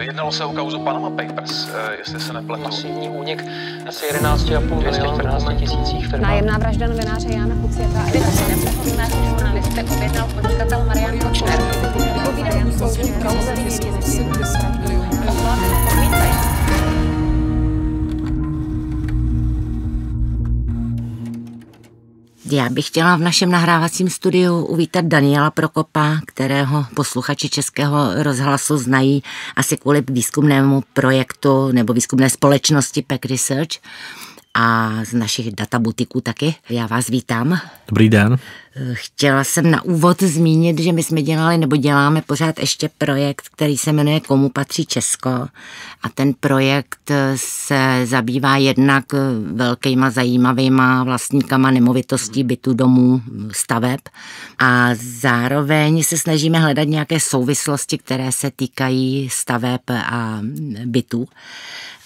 Jednalo se o kauzu Panama Papers, eh, jestli se nepletu. Masivní únik asi 11,5 milionů tisících firm. Nájemná vražda novináře Jana Kuciaka. Evidenci nepohodlného žurnalisty objednal podnikatel Marian Kočner. Povídám soudní kauze Já bych chtěla v našem nahrávacím studiu uvítat Daniela Prokopa, kterého posluchači Českého rozhlasu znají asi kvůli výzkumnému projektu nebo výzkumné společnosti Pack Research a z našich databutiků taky. Já vás vítám. Dobrý den. Chtěla jsem na úvod zmínit, že my jsme dělali nebo děláme pořád ještě projekt, který se jmenuje Komu patří Česko. A ten projekt se zabývá jednak velkýma zajímavýma vlastníkama nemovitostí, bytu, domů, staveb. A zároveň se snažíme hledat nějaké souvislosti, které se týkají staveb a bytů.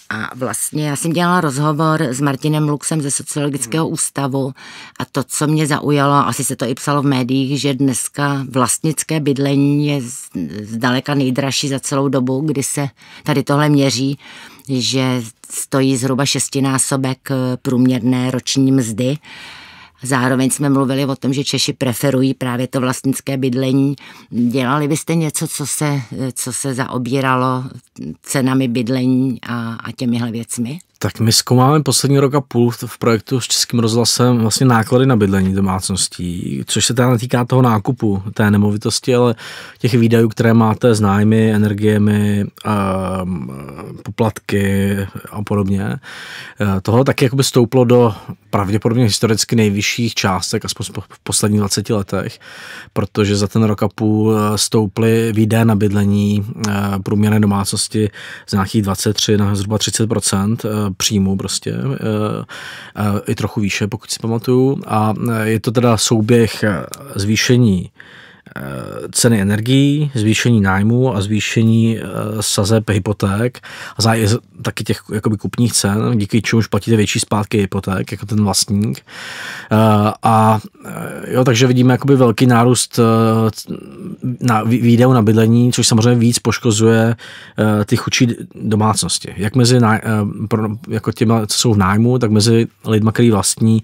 A vlastně já jsem dělala rozhovor s Martinem Luxem ze Sociologického ústavu a to, co mě zaujalo, asi se to i psalo v médiích, že dneska vlastnické bydlení je zdaleka nejdražší za celou dobu, kdy se tady tohle měří, že stojí zhruba šestinásobek průměrné roční mzdy Zároveň jsme mluvili o tom, že Češi preferují právě to vlastnické bydlení. Dělali byste něco, co se, co se zaobíralo cenami bydlení a, a těmihle věcmi? Tak my zkoumáme poslední rok a půl v projektu s Českým rozhlasem vlastně náklady na bydlení domácností, což se teda netýká toho nákupu té nemovitosti, ale těch výdajů, které máte s nájmy, energiemi, ehm, poplatky a podobně. E, tohle taky jakoby stouplo do pravděpodobně historicky nejvyšších částek, aspoň v posledních 20 letech, protože za ten rok a půl e, stouply výdaje na bydlení e, průměrné domácnosti z nějakých 23 na zhruba 30 příjmu prostě, i trochu výše, pokud si pamatuju. A je to teda souběh zvýšení Eh, ceny energií, zvýšení nájmu a zvýšení eh, sazeb hypoték a zájem taky těch jakoby kupních cen, díky čemuž platíte větší zpátky hypoték, jako ten vlastník. Eh, a jo, takže vidíme jakoby velký nárůst na výdajů na bydlení, což samozřejmě víc poškozuje ty chudší domácnosti. Jak mezi jako těmi, co jsou v nájmu, tak mezi lidmi, který vlastní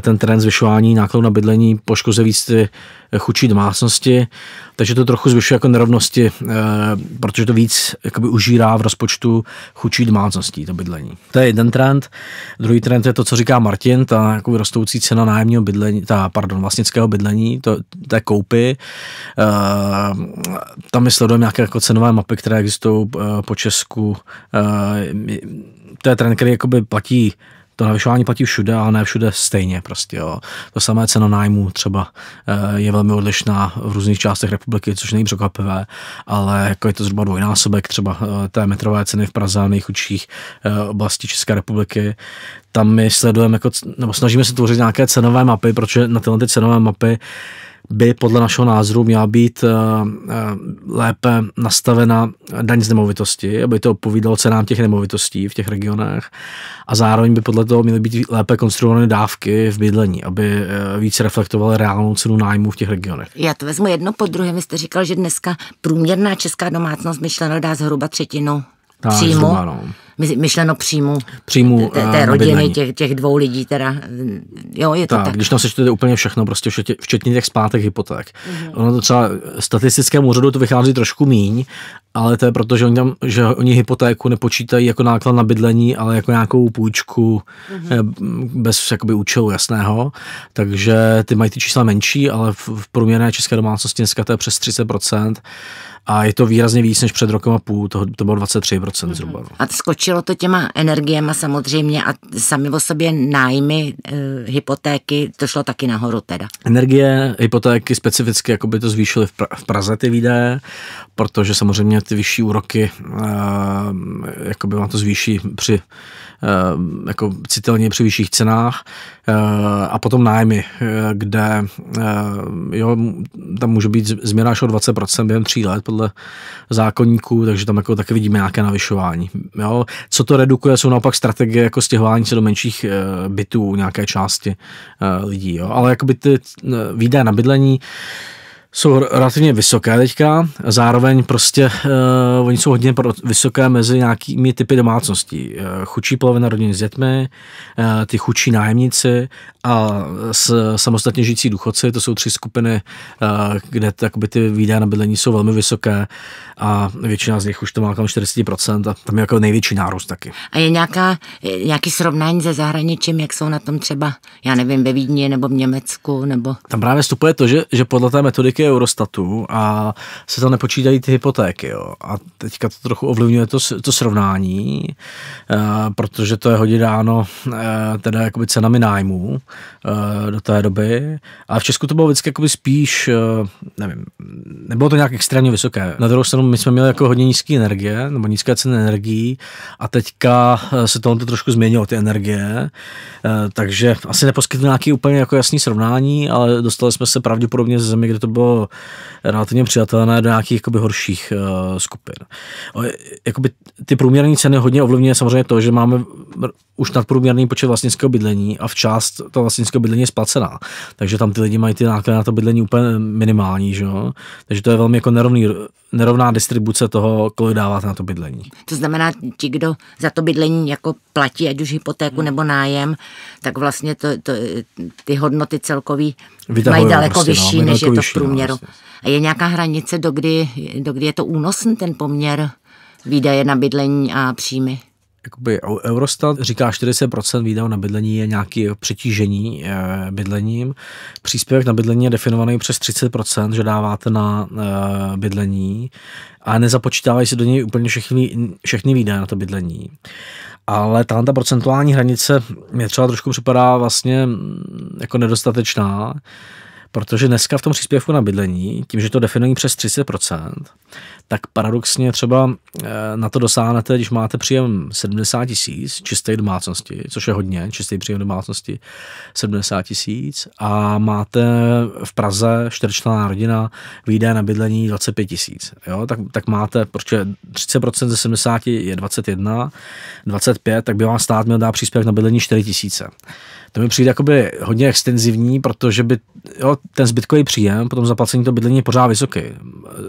ten trend zvyšování nákladů na bydlení poškozuje víc ty chudší domácnosti, takže to trochu zvyšuje jako nerovnosti, eh, protože to víc jakoby užírá v rozpočtu chudší domácností, to bydlení. To je jeden trend. Druhý trend je to, co říká Martin, ta jako rostoucí cena nájemního bydlení, ta, pardon, vlastnického bydlení, to, té koupy. Eh, tam my sledujeme nějaké jako cenové mapy, které existují eh, po Česku. To je trend, který jakoby platí to navyšování platí všude, ale ne všude stejně prostě. Jo. To samé cena nájmu třeba eh, je velmi odlišná v různých částech republiky, což není překvapivé, ale jako je to zhruba dvojnásobek třeba eh, té metrové ceny v Praze a nejchudších eh, oblastí České republiky. Tam my sledujeme, jako, nebo snažíme se tvořit nějaké cenové mapy, protože na tyhle ty cenové mapy by podle našeho názoru měla být eh, eh, lépe nastavena daň z nemovitosti, aby to odpovídalo cenám těch nemovitostí v těch regionech a zároveň by podle toho měly být lépe konstruované dávky v bydlení, aby eh, více reflektovaly reálnou cenu nájmu v těch regionech. Já to vezmu jedno po druhém. Vy jste říkal, že dneska průměrná česká domácnost myšleno dá zhruba třetinu příjmu. Zhruba, no myšleno příjmu, příjmu té, té rodiny, těch, těch dvou lidí teda, jo, je to tak. tak. Když tam sečtete úplně všechno, prostě včetně, včetně těch splátek hypoték. Mm-hmm. Ono to třeba statistickému úřadu to vychází trošku míň, ale to je proto, že oni, tam, že oni hypotéku nepočítají jako náklad na bydlení, ale jako nějakou půjčku mm-hmm. bez jakoby účelu jasného, takže ty mají ty čísla menší, ale v, v průměrné české domácnosti dneska to je přes 30%, a je to výrazně víc než před rokem a půl, to, to bylo 23% mm-hmm. zhruba. No. A skočilo to těma energiema samozřejmě a sami o sobě nájmy, e, hypotéky, to šlo taky nahoru teda. Energie, hypotéky specificky jako by to zvýšily v, pra- v Praze ty výdaje, protože samozřejmě ty vyšší úroky e, jako by vám to zvýší při jako citelně při vyšších cenách eh, a potom nájmy, eh, kde jo, tam může být změna až o 20% během tří let podle zákonníků, takže tam jako taky vidíme nějaké navyšování. Jo. Co to redukuje, jsou naopak strategie jako stěhování se do menších bytů nějaké části lidí. Jo. Ale jakoby ty výdaje na bydlení jsou relativně vysoké teďka, zároveň prostě uh, oni jsou hodně pro, vysoké mezi nějakými typy domácností. Uh, chudší polovina rodin s dětmi, uh, ty chudší nájemníci a s, samostatně žijící důchodci, to jsou tři skupiny, uh, kde takoby, ty výdaje na bydlení jsou velmi vysoké a většina z nich už to má kolem 40% a tam je jako největší nárůst taky. A je nějaká, nějaký srovnání se zahraničím, jak jsou na tom třeba, já nevím, ve Vídni nebo v Německu, nebo... Tam právě vstupuje to, že, že podle té metodiky Eurostatu a se to nepočítají ty hypotéky. Jo. A teďka to trochu ovlivňuje to, to srovnání, uh, protože to je hodně dáno uh, teda jakoby cenami nájmů uh, do té doby. A v Česku to bylo vždycky jakoby spíš, uh, nevím, nebylo to nějak extrémně vysoké. Na druhou stranu my jsme měli jako hodně nízké energie, nebo nízké ceny energií a teďka se tohle trošku změnilo, ty energie, takže asi neposkytnu nějaký úplně jako jasný srovnání, ale dostali jsme se pravděpodobně ze země, kde to bylo relativně přijatelné do nějakých jakoby, horších uh, skupin. O, jakoby, ty průměrné ceny hodně ovlivňuje samozřejmě to, že máme už nadprůměrný počet vlastnického bydlení a v část to vlastnického bydlení je splacená. Takže tam ty lidi mají ty náklady na to bydlení úplně minimální. Že? Takže to je velmi jako nerovný, nerovná distribuce toho, kolik dáváte na to bydlení. To znamená, ti, kdo za to bydlení jako platí, ať už hypotéku hmm. nebo nájem, tak vlastně to, to, ty hodnoty celkový mají daleko prostě, no, vyšší, no, než je to v no, průměru. No, vlastně. A je nějaká hranice, do kdy, do kdy je to únosný ten poměr výdaje na bydlení a příjmy? Jakoby Eurostat říká 40% výdajů na bydlení je nějaké přetížení e, bydlením. Příspěvek na bydlení je definovaný přes 30%, že dáváte na e, bydlení a nezapočítávají se do něj úplně všechny, všechny výdaje na to bydlení. Ale ta procentuální hranice mě třeba trošku připadá vlastně mm, jako nedostatečná, protože dneska v tom příspěvku na bydlení, tím, že to definují přes 30%, tak paradoxně třeba eh, na to dosáhnete, když máte příjem 70 tisíc čisté domácnosti, což je hodně, čistý příjem domácnosti 70 tisíc a máte v Praze čtyřčlenná rodina výdaje na bydlení 25 tisíc, tak, tak máte, protože 30% ze 70 je 21, 25, tak by vám stát měl dát příspěvek na bydlení 4 tisíce. To mi přijde jakoby hodně extenzivní, protože by jo, ten zbytkový příjem, potom zaplacení to bydlení je pořád vysoký,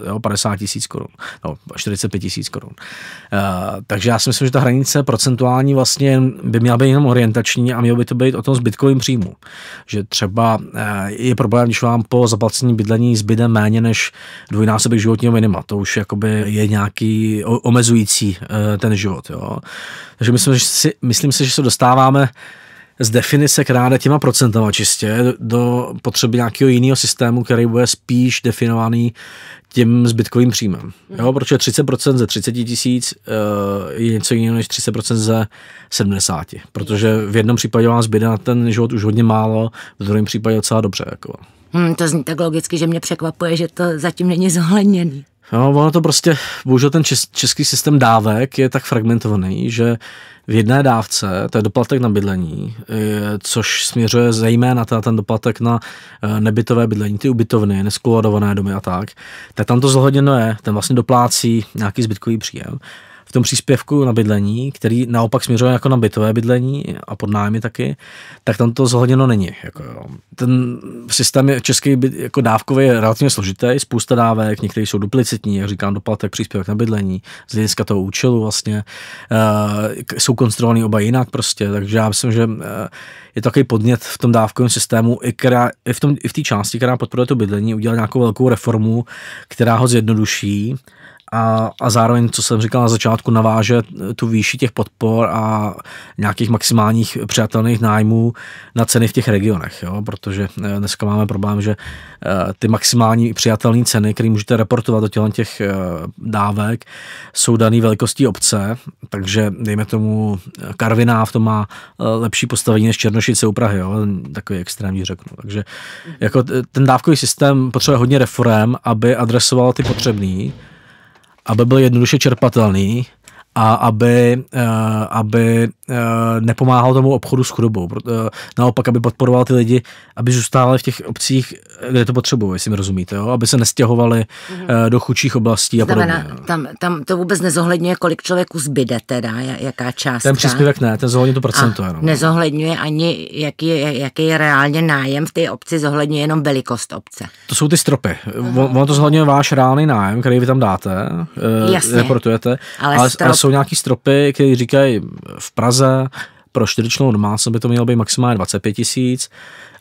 jo, 50 tisíc korun, no, 45 tisíc korun. Uh, takže já si myslím, že ta hranice procentuální vlastně by měla být jenom orientační a mělo by to být o tom zbytkovém příjmu. Že třeba uh, je problém, když vám po zaplacení bydlení zbyde méně než dvojnásobek životního minima. To už jakoby je nějaký omezující uh, ten život. Jo. Takže myslím, že si, myslím si, že se dostáváme z definice, která jde těma procentama čistě, do potřeby nějakého jiného systému, který bude spíš definovaný tím zbytkovým příjmem. Jo, protože 30% ze 30 tisíc uh, je něco jiného než 30% ze 70. Protože v jednom případě vám zbyde na ten život už hodně málo, v druhém případě docela dobře. Jako. Hmm, to zní tak logicky, že mě překvapuje, že to zatím není zohledněný. No, ono to prostě, bohužel ten čes, český systém dávek je tak fragmentovaný, že v jedné dávce, to je doplatek na bydlení, což směřuje zejména na ten doplatek na eh, nebytové bydlení, ty ubytovny, neskolorované domy a tak, tak tam to zohledněno je, ten vlastně doplácí nějaký zbytkový příjem tom příspěvku na bydlení, který naopak směřuje jako na bytové bydlení a pod nájmy taky, tak tam to zohledněno není. Jako jo. Ten systém je český jako dávkový je relativně složitý, spousta dávek, některé jsou duplicitní, jak říkám, doplatek, příspěvek na bydlení, z hlediska toho účelu vlastně, uh, jsou konstruovaný oba jinak prostě, takže já myslím, že uh, je to takový podnět v tom dávkovém systému, i, která, i v, tom, i v té části, která podporuje to bydlení, udělat nějakou velkou reformu, která ho zjednoduší a, a zároveň, co jsem říkal na začátku, naváže tu výši těch podpor a nějakých maximálních přijatelných nájmů na ceny v těch regionech, jo? protože eh, dneska máme problém, že eh, ty maximální přijatelné ceny, které můžete reportovat do tělen těch eh, dávek, jsou dané velikostí obce, takže dejme tomu Karviná v tom má lepší postavení než Černošice u Prahy, jo? takový extrémní řeknu. Takže jako ten dávkový systém potřebuje hodně reform, aby adresoval ty potřebný, aby byl jednoduše čerpatelný a aby, uh, aby nepomáhal tomu obchodu s chudobou. Eh, Naopak, aby podporoval ty lidi, aby zůstávali v těch obcích, kde to potřebují, jestli mi rozumíte, jo? aby se nestěhovali eh, do chudších oblastí a podobně. Tam, tam to vůbec nezohledňuje, kolik člověku zbyde teda, ja- jaká částka. Ten příspěvek ne, ten zohledně to procento a jenom. nezohledňuje ani, jaký je, jaký je reálně nájem v té obci, zohledňuje jenom velikost obce. To jsou ty stropy. On, ono to zohledňuje váš reálný nájem, který vy tam dáte, eh, Jasně. reportujete, Ale ale, strop- ale jsou nějaký stropy, které říkají v Praze pro čtyřičnou domácnost by to mělo být maximálně 25 tisíc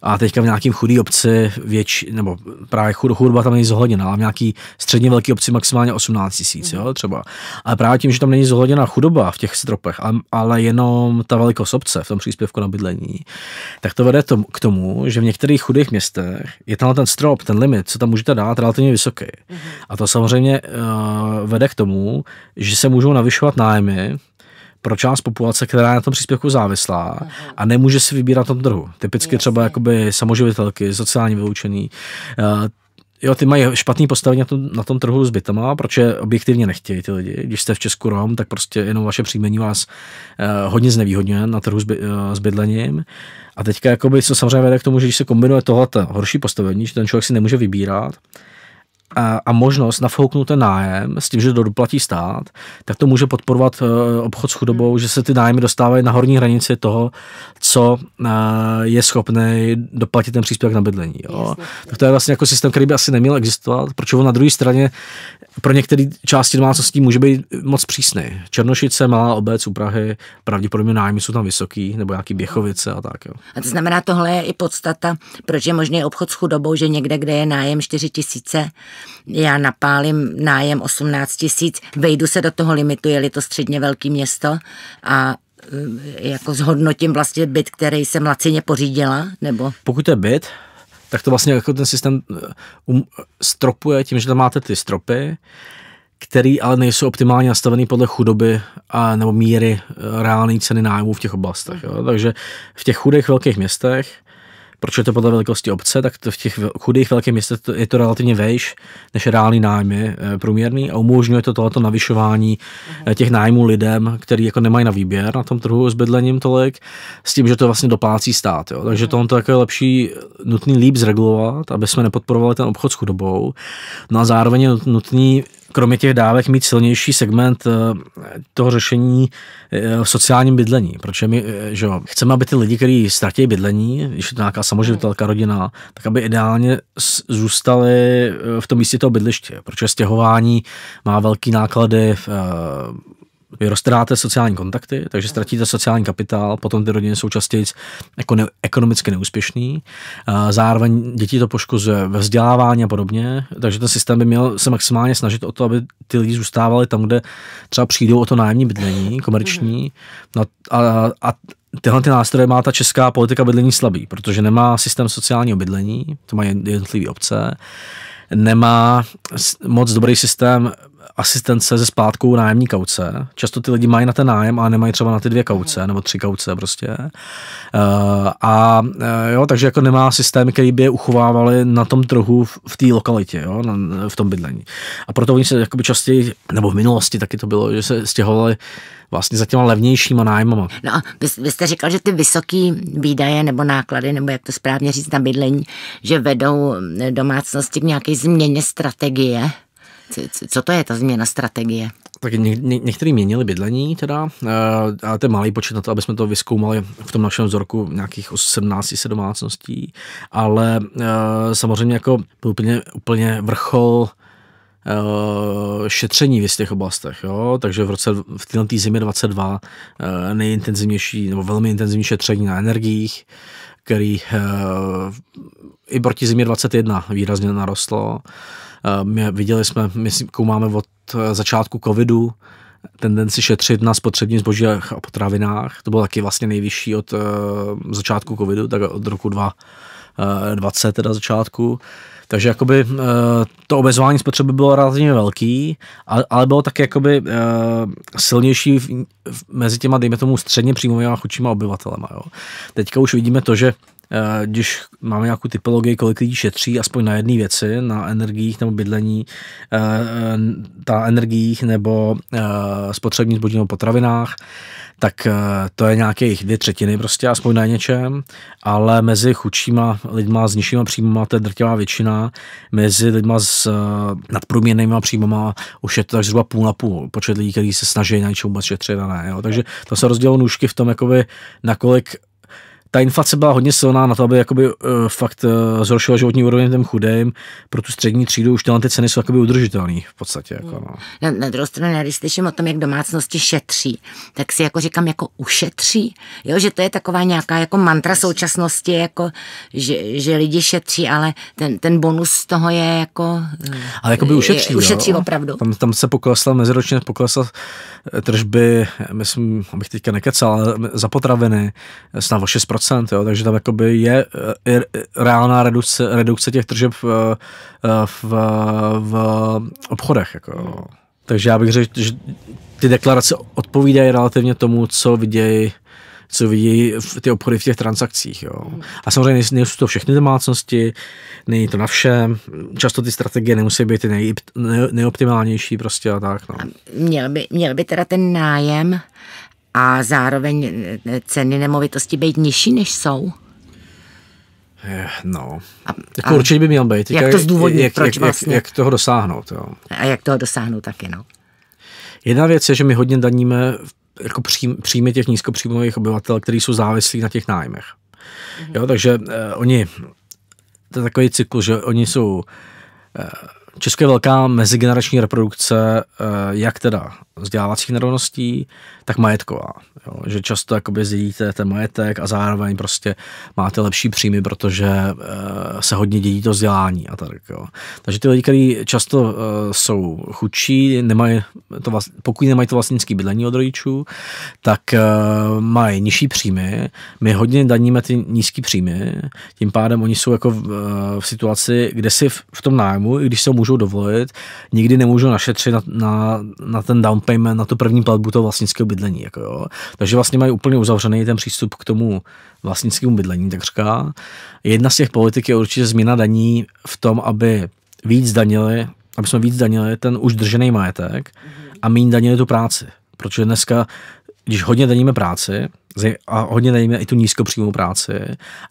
a teďka v nějakým chudý obci větší, nebo právě chud, chudba tam není zohledněna, ale v nějaký středně velký obci maximálně 18 tisíc, jo, třeba. Ale právě tím, že tam není zohledněna chudoba v těch stropech, ale, ale jenom ta velikost obce v tom příspěvku na bydlení, tak to vede tom, k tomu, že v některých chudých městech je tenhle ten strop, ten limit, co tam můžete dát, relativně vysoký. A to samozřejmě uh, vede k tomu, že se můžou navyšovat nájmy, pro část populace, která je na tom příspěvku závislá a nemůže si vybírat na tom trhu. Typicky třeba jakoby samoživitelky, sociálně vyloučený. eh, Jo, ty mají špatný postavení na tom, na tom trhu s bytama, protože objektivně nechtějí ty lidi. Když jste v Česku Rom, tak prostě jenom vaše příjmení vás eh, hodně znevýhodňuje na trhu s, by, eh, s bydlením. A teďka jakoby, co samozřejmě vede k tomu, že když se kombinuje tohleto horší postavení, že ten člověk si nemůže vybírat, a, možnost nafouknout ten nájem s tím, že to doplatí stát, tak to může podporovat eh, obchod s chudobou, že se ty nájmy dostávají na horní hranici toho, co eh, je schopný doplatit ten příspěvek na bydlení. Jo. Tak to je vlastně jako systém, který by asi neměl existovat, protože on na druhé straně pro některé části domácností může být moc přísný. Černošice, malá obec u Prahy, pravděpodobně nájmy jsou tam vysoký, nebo nějaký Běchovice a tak. Jo. A to znamená, tohle je i podstata, proč je možný obchod s chudobou, že někde, kde je nájem 4 tisíce, já napálím nájem 18 tisíc, vejdu se do toho limitu, je-li to středně velký město a eh, jako zhodnotím vlastně byt, který jsem lacině pořídila, nebo pokud je byt, tak to vlastně jako ten systém eh, um, stropuje tím, že tam máte ty stropy, který ale nejsou optimálně nastavený podle chudoby a nebo míry eh, reálné ceny nájmů v těch oblastech. Jo. Takže v těch chudých velkých městech, proč je to podle velikosti obce, tak to v těch chudých velkých městech to- je to relativně vejš než reálný nájmy eh, průměrný a umožňuje to tohleto navyšování eh, těch nájmů lidem, který jako nemají na výběr na tom trhu s bydlením tolik, s tím, že to vlastně doplácí stát. Jo. Takže tohle to jako je lepší, nutný líp zregulovat, aby jsme nepodporovali ten obchod s chudobou. No a zároveň je nut- nutný kromě těch dávek mít silnější segment eh, toho řešení eh, v sociálním bydlení. Protože my eh, že jo, chceme, aby ty lidi, kteří ztratí bydlení, když je to nějaká samoživitelka, rodina, tak aby ideálně zůstali eh, v tom místě toho bydliště. Protože stěhování má velký náklady v, eh, vy roztráte sociální kontakty, takže ztratíte sociální kapitál, potom ty rodiny jsou častěji jako ne, ekonomicky neúspěšný. A Zároveň děti to poškozuje ve vzdělávání a podobně, takže ten systém by měl se maximálně snažit o to, aby ty lidi zůstávali tam, kde třeba přijdou o to nájemní bydlení, komerční. No a, a tyhle ty nástroje má ta česká politika bydlení slabý, protože nemá systém sociálního bydlení, to mají jednotlivé obce, nemá moc dobrý systém asistence se splátkou nájemní kauce. Často ty lidi mají na ten nájem, ale nemají třeba na ty dvě kauce nebo tři kauce prostě. Uh, a uh, jo, takže jako nemá systém, který by je uchovávali na tom trhu v, v té lokalitě, jo, na, v tom bydlení. A proto oni se jakoby častěji, nebo v minulosti taky to bylo, že se stěhovali vlastně za těma levnějšíma nájmama. No a vy, vy jste říkal, že ty vysoký výdaje nebo náklady, nebo jak to správně říct na bydlení, že vedou eh, domácnosti k nějaké změně strategie. Co, to je ta změna strategie? Tak ně, ně, některý měnili bydlení teda, eh, ale to je malý počet na to, aby jsme to vyskoumali v tom našem vzorku nějakých 17 se domácností, ale eh, samozřejmě jako byl úplně, úplně vrchol šetření v těch oblastech, jo? takže v roce v této zimě 22 eh, nejintenzivnější nebo velmi intenzivní šetření na energiích, který eh, i proti zimě 21 výrazně narostlo. Eh, My viděli jsme, my koumáme od eh, začátku covidu tendenci šetřit na spotřební zboží a potravinách. To bylo taky vlastně nejvyšší od eh, začátku covidu, tak od roku 2020 teda začátku. Takže jakoby eh, to obezování spotřeby bylo relativně velký, ale, bylo taky jakoby eh, silnější mezi těma, dejme tomu, středně příjmovými a chudšíma obyvatelema. Jo. Teďka už vidíme to, že když máme nějakou typologii, kolik lidí šetří aspoň na jedné věci, na energiích nebo bydlení, eh, ta energiích nebo spotřební zboží nebo potravinách, tak to je nějakých dvě třetiny prostě, aspoň na něčem, ale mezi chudšíma lidma s nižšíma příjmama, to je drtivá většina, mezi lidma s nadprůměrnýma příjmama už je to tak zhruba půl na půl počet lidí, kteří se snaží na něčem vůbec šetřit a ne. Jo. Takže to se rozdělilo nůžky v tom, jakoby, nakolik ta inflace byla hodně silná na to, aby jakoby, uh, fakt uh, zhoršila životní úroveň těm chudým. Pro tu střední třídu už tyhle ty ceny jsou jakoby udržitelné v podstatě. Jako, no. na, na druhou stranu, když slyším o tom, jak domácnosti šetří, tak si jako říkám, jako ušetří, jo, že to je taková nějaká jako mantra současnosti, jako, že, že lidi šetří, ale ten, ten bonus z toho je jako... Ale jako by ušetří, je, ušetří jo? opravdu. Tam, tam se poklesla, meziročně poklesla tržby, myslím, abych teďka nekecal, ale za potraviny snad o 6%, jo, takže tam jakoby je, je reálná redukce, redukce těch tržeb v, v, v obchodech. Jako. Takže já bych řekl, že ty deklarace odpovídají relativně tomu, co vidějí co vidí v ty obchody v těch transakcích. Jo. A samozřejmě nejsou to všechny domácnosti, není to na všem, často ty strategie nemusí být ty nej, nejoptimálnější prostě a tak. No. A měl, by, měl by teda ten nájem a zároveň eh, ceny nemovitosti být nižší, než jsou? No, a, jako a určitě by měl být. Jak to zdůvodnit, jak, proč jak, vlastně? Jak, jak toho dosáhnout, jo. A jak toho dosáhnout taky, no. Jedna věc je, že my hodně daníme jako přím, příjmy těch nízkopříjmových obyvatel, kteří jsou závislí na těch nájmech. Mm-hmm. Jo, takže eh, oni, to je takový cyklus, že oni jsou eh, Česko je velká mezigenerační reprodukce, eh, jak teda vzdělávacích nerovností, tak majetková. Jo? Že často jakoby zjedíte ten majetek a zároveň prostě máte lepší příjmy, protože uh, se hodně dědí to vzdělání a tak. Jo? Takže ty lidi, kteří často uh, jsou chudší, nemají to vlast, pokud nemají to vlastnické bydlení od rodičů, tak uh, mají nižší příjmy. My hodně daníme ty nízké příjmy, tím pádem oni jsou jako v, v situaci, kde si v, v tom nájmu, i když se můžou dovolit, nikdy nemůžou našetřit na, na, na ten down payment, na tu první platbu toho vlastnického bydlení. Jako jo. Takže vlastně mají úplně uzavřený ten přístup k tomu vlastnickému bydlení, tak říká. Jedna z těch politik je určitě změna daní v tom, aby víc danili, aby jsme víc danili ten už držený majetek a méně danili tu práci. Protože dneska, když hodně daníme práci, a hodně daníme i tu nízkopříjmovou práci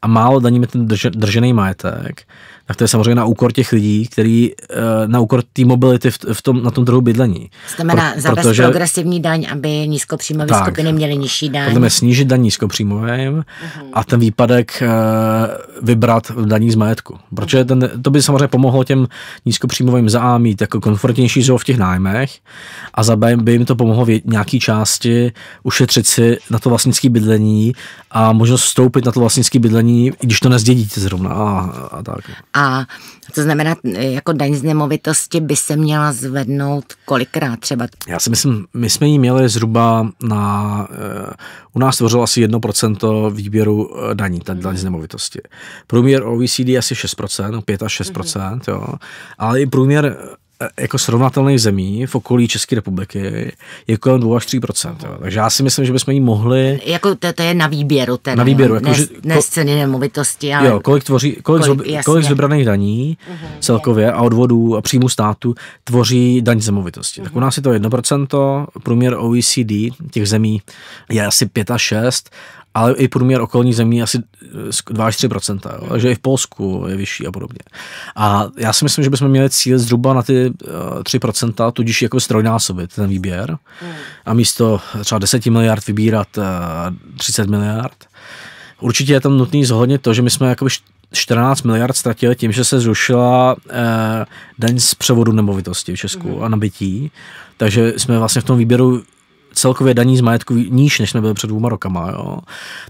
a málo daníme ten držený majetek, tak to je samozřejmě na úkor těch lidí, který eh, na úkor té mobility v, v tom, na tom trhu bydlení. Znamená Pro, zavést protože, progresivní daň, aby nízkopříjmové tak, skupiny měly nižší daň. Budeme snížit daň nízkopříjmovým uh-huh. a ten výpadek uh, vybrat v daní z majetku. Protože ten, to by samozřejmě pomohlo těm nízkopříjmovým za A mít jako komfortnější život v těch nájmech a za B by jim to pomohlo v nějaké části ušetřit si na to vlastnické bydlení a možnost vstoupit na to vlastnické bydlení, když to nezdědíte zrovna a, a tak. A to znamená, jako daň z nemovitosti by se měla zvednout kolikrát třeba? Já si myslím, my jsme ji měli zhruba na, u nás tvořilo asi 1% výběru eh, daní, ta daň z nemovitosti. Průměr OECD asi 6%, 5 až 6%, mm-hmm. jo. ale i průměr jako srovnatelných zemí v okolí České republiky je kolem 2 až 3 jo. Takže já si myslím, že bychom jí mohli... Jako to, to je na výběru ten, na výběru, jako, ne, že, ne z ceny nemovitosti, ale... Jo, kolik, tvoří, kolik, kolik, z, kolik z vybraných daní uh-huh. celkově a odvodů a příjmu státu tvoří daň z nemovitosti. Uh-huh. Tak u nás je to 1%, průměr OECD těch zemí je asi 5 až 6 ale i průměr okolních zemí asi 2 až 3 jo. takže i v Polsku je vyšší a podobně. A já si myslím, že bychom měli cíl zhruba na ty 3 eh, tudíž jako strojnásobit ten výběr a místo třeba 10 miliard vybírat 30 eh, miliard. Určitě je tam nutný zohlednit to, že my jsme jako 14 miliard ztratili tím, že se zrušila eh, daň z převodu nemovitosti v Česku mm. a nabití. Takže jsme vlastně v tom výběru celkově daní z majetku níž, než jsme byli před dvěma rokama. Jo.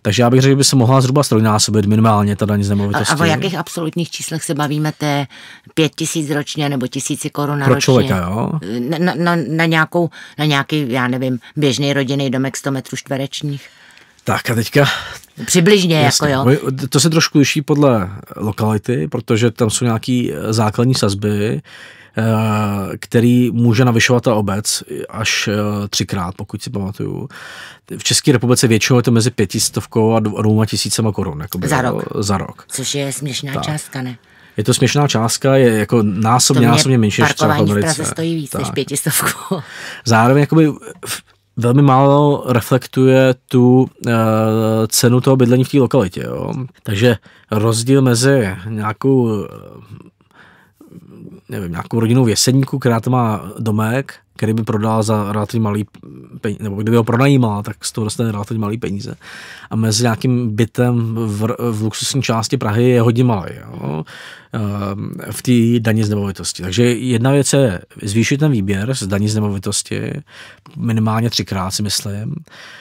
Takže já bych řekl, že by se mohla zhruba strojnásobit minimálně ta daň z nemovitosti. A, a o jakých absolutních číslech se bavíme? Je pět tisíc ročně nebo tisíci korun Pro ročně? člověka, jo? Na, na, na, nějakou, na nějaký, já nevím, běžný rodinný domek 100 metrů čtverečních? Tak a teďka... Přibližně, jasně. jako jo. To se trošku liší podle lokality, protože tam jsou nějaké základní sazby, který může navyšovat ta obec až třikrát, pokud si pamatuju. V České republice většinou je to mezi pětistovkou a dvouma tisícema korun. Jakoby, Za rok. Za rok. Což je směšná Tak. částka, ne? Je to směšná částka, je jako násobně, násobně menší než parkování v. Praze stojí víc než Tak. pětistovku. Zároveň jakoby velmi málo reflektuje tu uh, cenu toho bydlení v té lokalitě. Jo? Takže rozdíl mezi nějakou eh, nevím, nějakou rodinou v Jeseníku, která to má domek, který by prodal za relativně malý peníze, nebo kdyby ho pronajímala, tak z toho dostane relativně malý peníze. A mezi nějakým bytem v, v luxusní části Prahy je hodně malý. Jo? Ehm, v té daně z nemovitosti. Takže jedna věc je zvýšit ten výběr z daní z nemovitosti minimálně třikrát si myslím,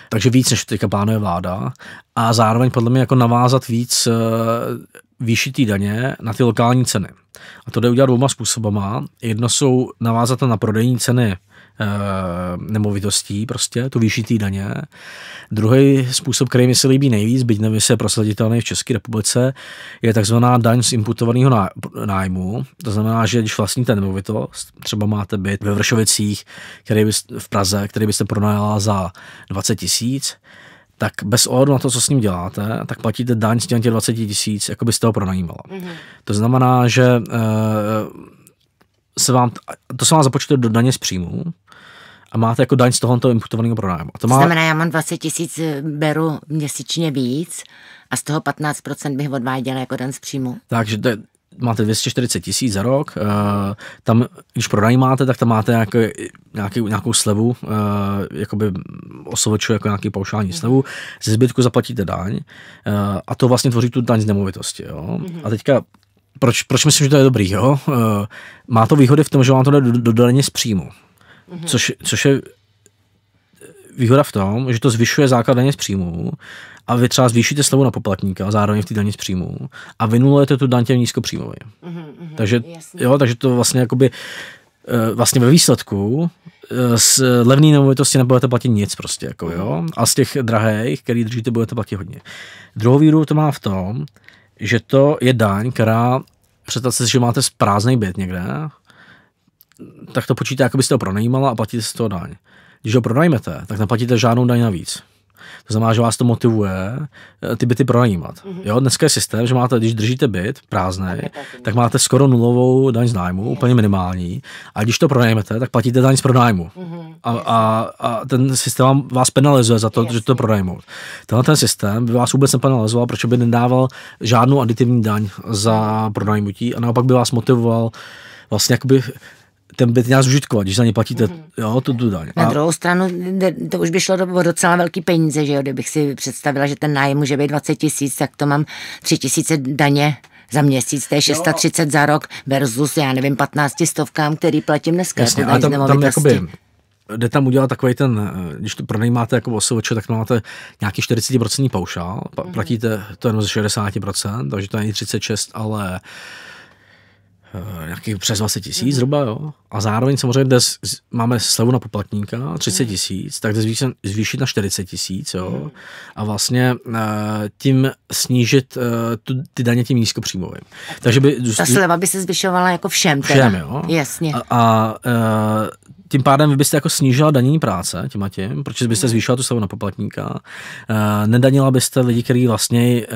takže víc, než teďka plánuje vláda a zároveň podle mě jako navázat víc eh, výši té daně na ty lokální ceny. A to jde udělat dvouma způsobama. Jedno jsou navázat na prodejní ceny eh, nemovitostí, prostě tu výši daně. Druhý způsob, který mi se líbí nejvíc, byť nevím, je prosaditelný v České republice, je takzvaná daň z imputovaného ná- nájmu. To znamená, že když vlastníte nemovitost, třeba máte byt ve Vršovicích, který bys, v Praze, který byste pronajala za 20 tisíc, tak bez ohledu na to, co s ním děláte, tak platíte daň z těch 20 tisíc, jako byste ho pronajímala. Mm-hmm. To znamená, že eh, se vám, to se vám započte do daně z příjmu a máte jako daň z tohoto imputovaného pronájmu. A to má, znamená, já mám 20 tisíc, eh, beru měsíčně víc a z toho 15% bych odváděla jako den z příjmu. takže to je, máte 240 tisíc za rok, uh, tam, když pronajímáte, tak tam máte nějaký, nějaký, nějakou slevu, uh, jakoby osovoču jako nějaký paušální slevu, ze zbytku zaplatíte daň uh, a to vlastně tvoří tu daň z nemovitosti. Jo? A teďka proč, proč myslím, že to je dobrý? Jo? Uh, má to výhody v tom, že vám to jde do, do daně z příjmu, což, což je výhoda v tom, že to zvyšuje základ daně z příjmu a vy třeba zvýšíte slevu na poplatníka zároveň v té daně z příjmu a vynulujete tu daň těm nízkopříjmovým. takže, jasně. jo, takže to vlastně jakoby eh, vlastně ve výsledku eh, z levné nemovitosti nebudete platit nic prostě, jako jo, a z těch drahých, který držíte, budete platit hodně. Druhou výhodu to má v tom, že to je daň, která, představte si, že máte prázdný byt někde, tak to počítá, jako byste ho pronajímala a platíte z toho daň. Když ho pronajmete, tak neplatíte žádnou daň navíc. To znamená, že vás to motivuje eh, ty byty pronajímat. Mm-hmm. Jo, dneska je systém, že máte, když držíte byt prázdný, tak máte skoro nulovou daň z nájmu, úplně minimální. A když to pronajmete, tak platíte daň z pronájmu. Mm-hmm. A, a, a, ten systém vás penalizuje za to, že to pronajmout. Tenhle ten systém by vás vůbec nepenalizoval, protože by nedával žádnou aditivní daň za pronajmutí a naopak by vás motivoval vlastně jakoby ten byt nějak zužitkovat, když za ně platíte mm-hmm. jo, tu, tu daň. Na druhou stranu, to už by šlo do, docela velký peníze, že jo, kdybych si představila, že ten nájem může být 20 tisíc, tak to mám 3 tisíce daně za měsíc, to je 630 za rok versus, já nevím, 15 stovkám, který platím dneska. Jasně, jako ale daň z tam, tam jakoby, jde tam udělat takový ten, eh, když to pronajímáte jako osovoče, tak máte nějaký 40% paušál, pa- Mhm. platíte to jenom ze 60%, takže to není 36, ale nějakých přes 20 Mhm. tisíc zhruba, jo. A zároveň samozřejmě dnes máme slevu na poplatníka 30 Mhm. tisíc, tak jde zvýšit, zvýšit na 40 tisíc, jo. A vlastně eh, tím snížit eh, tu, ty daně tím nízkopříjmovým. Takže by Ta sleva by se zvyšovala jako všem. Teda. Všem, jo. Jasně. A, a tím pádem vy byste jako snížila danění práce tím a tím, protože byste zvýšila tu slevu na poplatníka. Nedanila byste lidi, kteří vlastně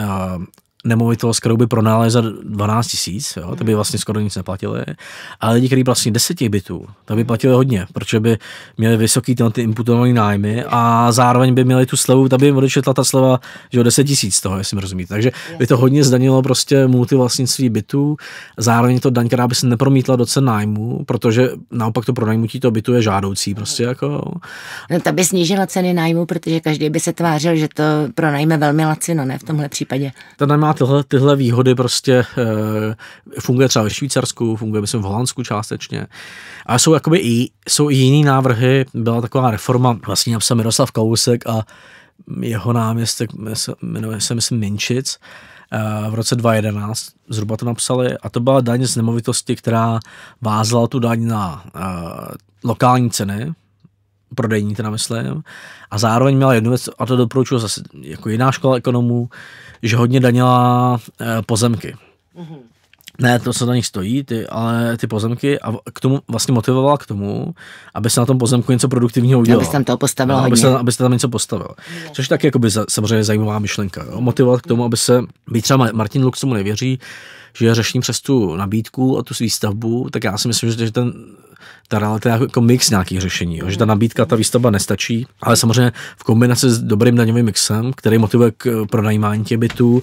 nemovitost, kterou by pronali za 12 tisíc, to by vlastně skoro nic neplatili. A lidi, kteří vlastně 10 těch bytů, to by platili hodně, protože by měli vysoký tyhle ty imputované nájmy a zároveň by měli tu slevu, ta by jim odečetla ta sleva, že o 10 tisíc z toho, jestli mi rozumíte. Takže by to hodně zdanilo prostě multivlastnictví bytů, zároveň to daň, která by se nepromítla do cen nájmu, protože naopak to pronajmutí toho bytu je žádoucí, prostě jako No, ta by snížila ceny nájmu, protože každý by se tvářil, že to pronajme velmi lacino, ne v tomhle případě. ten nemá tyhle, tyhle výhody prostě e, funguje třeba ve Švýcarsku, funguje myslím v Holandsku částečně. Ale jsou jakoby i, jsou i jiný návrhy, byla taková reforma, vlastně napsal Miroslav Kalousek a jeho náměstek jmenuje se myslím Minčic, eh, v roce 2011 zhruba to napsali. A to byla daň z nemovitosti, která vázala tu daň na uh, lokální ceny, prodejní teda myslím, a zároveň měla jednu věc, a to doporučuji zase jako jiná škola ekonomů, že hodně danila eh, pozemky. Ne, to, co na nich stojí, ty, ale ty pozemky a k tomu vlastně motivovala k tomu, aby se na tom pozemku něco produktivního udělalo. Aby se tam toho postavilo No, aby, hodně. se, aby se tam něco postavil. Což taky jakoby samozřejmě zajímavá myšlenka. Jo? Motivovat k tomu, aby se, byť třeba Ma- Martin Lux tomu nevěří, že je řešení přes tu nabídku a tu výstavbu, tak já si myslím, že ten, ta realita je jako mix nějakých řešení, jo? že ta nabídka, ta výstavba nestačí, ale samozřejmě v kombinaci s dobrým daňovým mixem, který motivuje k pronajímání těch bytů,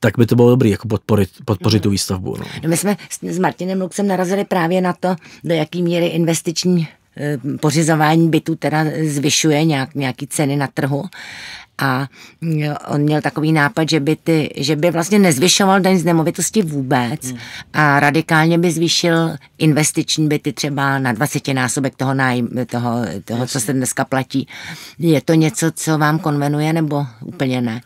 tak by to bylo dobré jako podporit, podpořit tu výstavbu. No. No my jsme s, s Martinem Luxem narazili právě na to, do jaký míry investiční eh, pořizování bytů teda zvyšuje nějak, nějaký ceny na trhu. A mm, on měl takový nápad, že by, ty, že by vlastně nezvyšoval daň z nemovitosti vůbec hmm. a radikálně by zvýšil investiční byty třeba na 20 násobek toho, nájm, toho, toho co se dneska platí. Je to něco, co vám konvenuje nebo úplně ne?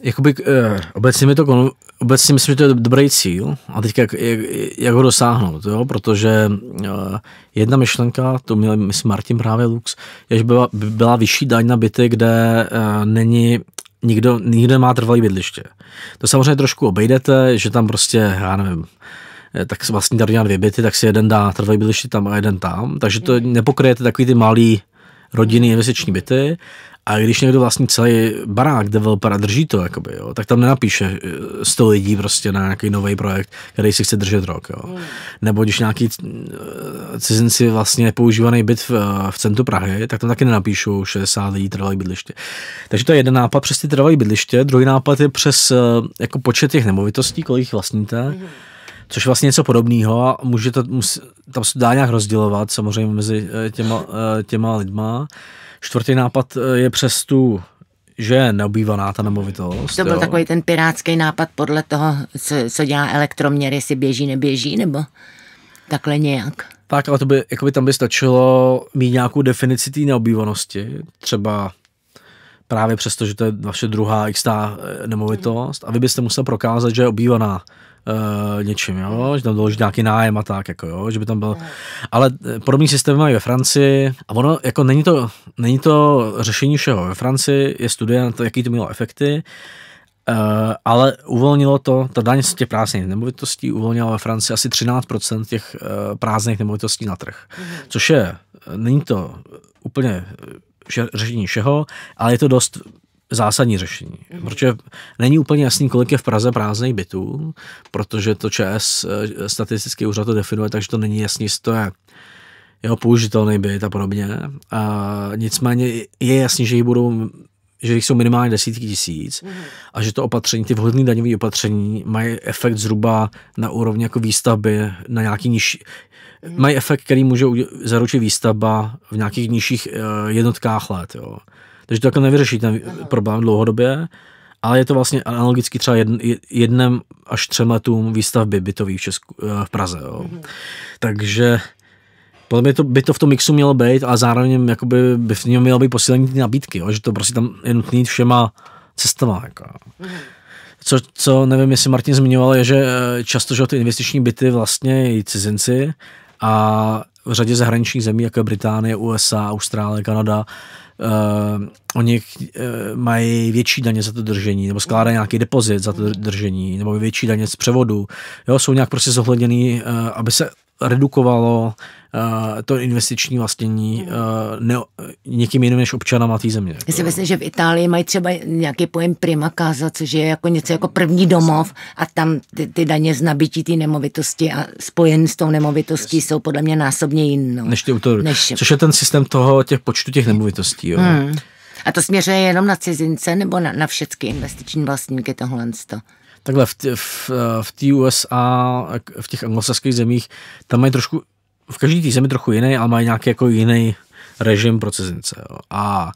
Jakoby, eh, obecně, mi to, kon- obecně myslím, že to je dobrý cíl a teď jak, jak, jak ho dosáhnout, jo? protože eh, jedna myšlenka, to měl myslím Martin právě Lux, je, že byla, by byla vyšší daň na byty, kde eh, není nikdo, nikdo má trvalý bydliště. To samozřejmě trošku obejdete, že tam prostě, já nevím, eh, tak vlastně tady dvě byty, tak si jeden dá trvalý bydliště tam a jeden tam, takže to nepokryjete takový ty malý rodinný investiční byty a když někdo vlastní celý barák, developer a drží to, jakoby, jo, tak tam nenapíše eh, 100 lidí prostě na nějaký nový projekt, který si chce držet rok. Jo. Nebo když nějaký eh, cizinci vlastně používaný byt v, eh, v centru Prahy, tak tam taky nenapíšu 60 lidí trvalý bydliště. Takže to je jeden nápad přes ty trvalé bydliště, druhý nápad je přes eh, jako počet těch nemovitostí, kolik jich vlastníte. Což je vlastně něco podobného a může to, tam se dá nějak rozdělovat samozřejmě mezi eh, těma, eh, těma lidma. Čtvrtý nápad eh, je přes tu, že je neobývaná ta nemovitost. To byl jo. takový ten pirátský nápad podle toho, co, co dělá elektroměr, jestli běží, neběží, nebo takhle nějak. Tak, ale to by, jakoby tam by stačilo mít nějakou definici té neobývanosti, třeba právě přesto, že to je vaše druhá x nemovitost a vy byste musel prokázat, že je obývaná uh, něčím, jo? že tam doloží nějaký nájem a tak, jako, jo? že by tam byl. Ale eh, podobný systém mají ve Francii a ono, jako není to, není to řešení všeho. Ve Francii je studie na to, jaký to mělo efekty, Uh, ale uvolnilo to, ta daň z těch prázdných nemovitostí uvolnila ve Francii asi 13% těch uh, prázdných nemovitostí na trh. Což je, není to úplně vše- řešení všeho, ale je to dost zásadní řešení. Protože není úplně jasný, kolik je v Praze prázdných bytů, protože to ČS, eh, statistický úřad to definuje, takže to není jasný, jestli to je jeho použitelný byt a podobně. A nicméně je jasný, že jich budou že jich jsou minimálně desítky tisíc a že to opatření, ty vhodné daňové opatření mají efekt zhruba na úrovni jako výstavby na nějaký nižší, mají efekt, který může zaručit výstavba v nějakých nižších eh, jednotkách let. Jo. Takže to jako nevyřeší ten problém dlouhodobě, ale je to vlastně analogicky třeba jedn, jednem až třem letům výstavby bytový v, Česku, eh, v Praze. Jo. Takže podle mě to, by to v tom mixu mělo být, ale zároveň jakoby by v něm mělo být posílení ty nabídky, jo, že to prostě tam je nutný jít všema cestama. Jako. Co, co nevím, jestli Martin zmiňoval, je, že eh, často, že ty investiční byty vlastně i cizinci a v řadě zahraničních zemí, jako je Británie, USA, Austrálie, Kanada, uh, oni uh, mají větší daně za to držení, nebo skládají nějaký depozit za to držení, nebo větší daně z převodu. Jo, jsou nějak prostě zohledněný, uh, aby se redukovalo uh, to investiční vlastnění uh, ne, někým jiným než občanama té země. Já si myslím, že v Itálii mají třeba nějaký pojem prima casa, což je jako něco jako první domov a tam ty, ty daně z nabití té nemovitosti a spojen s tou nemovitostí jsou podle mě násobně jinou. Než ty autory. Než- Což je ten systém toho, těch počtu těch nemovitostí. Jo. Hmm. A to směřuje jenom na cizince nebo na, na všechny investiční vlastníky tohle? Takhle v, t- v, v té USA, v těch anglosaských zemích, tam mají trošku, v každé té zemi trochu jiný, ale mají nějaký jako jiný režim pro cizince. Jo. A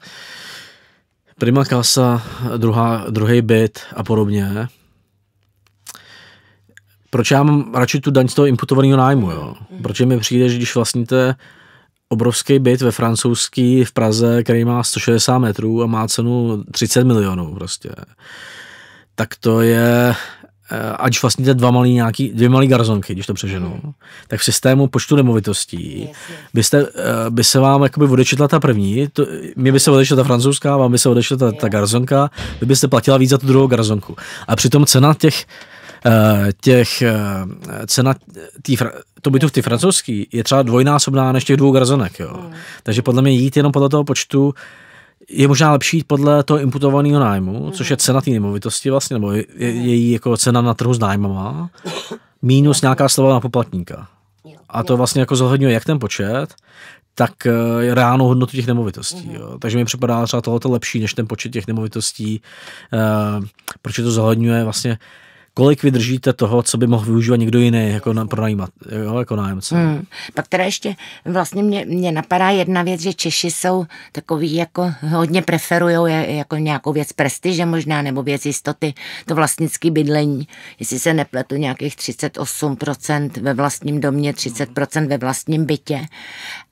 prima casa, druhá, druhý byt a podobně. Proč já mám radši tu daň z toho imputovaného nájmu? Jo? Protože mi přijde, že když vlastníte obrovský byt ve francouzský v Praze, který má 160 metrů a má cenu 30 milionů prostě, tak to je, eh, ať vlastníte dva malý nějaký, dvě malý garzonky, když to přeženu, tak v systému počtu nemovitostí byste, eh, by se vám jakoby odečetla ta první, to, mě by se odečetla ta francouzská, vám by se odečetla ta, ta garzonka, vy byste platila víc za tu druhou garzonku. A přitom cena těch eh, těch cena tý, to bytu v ty francouzský je třeba dvojnásobná než těch dvou garzonek. Jo. Hmm. Takže podle mě jít jenom podle toho počtu je možná lepší jít podle toho imputovaného nájmu, hmm. což je cena té nemovitosti vlastně, nebo je, je, její jako cena na trhu s nájmama, mínus nějaká slova na poplatníka. A to vlastně jako zohledňuje jak ten počet, tak eh, reálnou hodnotu těch nemovitostí. Mm-hmm. Jo. Takže mi připadá třeba tohoto lepší než ten počet těch nemovitostí, uh, protože to zohledňuje vlastně kolik vydržíte toho, co by mohl využívat někdo jiný jako na, pronajímat, jo, jako nájemce. Hmm. Pak teda ještě vlastně mě, mě napadá jedna věc, že Češi jsou takový jako hodně preferují jako nějakou věc prestiže možná, nebo věc jistoty, to vlastnické bydlení. Jestli se nepletu nějakých 38% ve vlastním domě, 30% ve vlastním bytě.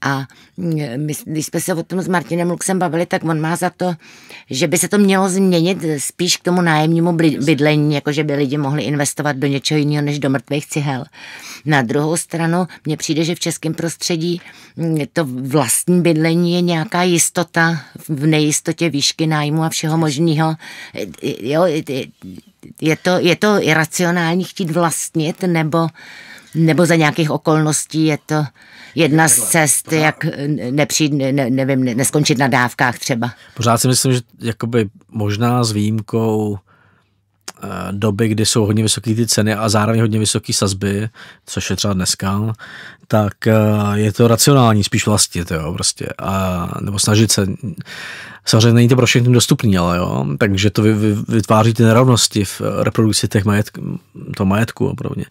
A my, když jsme se o tom s Martinem Luxem bavili, tak on má za to, že by se to mělo změnit spíš k tomu nájemnímu bydlení, jako že by lidi mohli investovat do něčeho jiného než do mrtvých cihel. Na druhou stranu mně přijde, že v českém prostředí mm, to vlastní bydlení je nějaká jistota v nejistotě výšky nájmu a všeho možného. Jo, je to, je to iracionální chtít vlastnit, nebo, nebo za nějakých okolností je to jedna z cest, jak nepřijít, ne, nevím, neskončit na dávkách třeba. Pořád si myslím, že jakoby možná s výjimkou Eh, doby, kdy jsou hodně vysoké ty ceny a zároveň hodně vysoké sazby, což je třeba dneska, tak eh, je to racionální spíš vlastnit, jo, prostě, a, nebo snažit se, samozřejmě není to pro všechny dostupný, ale jo, takže to vy, vy, vytváří ty nerovnosti v reprodukci těch majetk, toho majetku a podobně.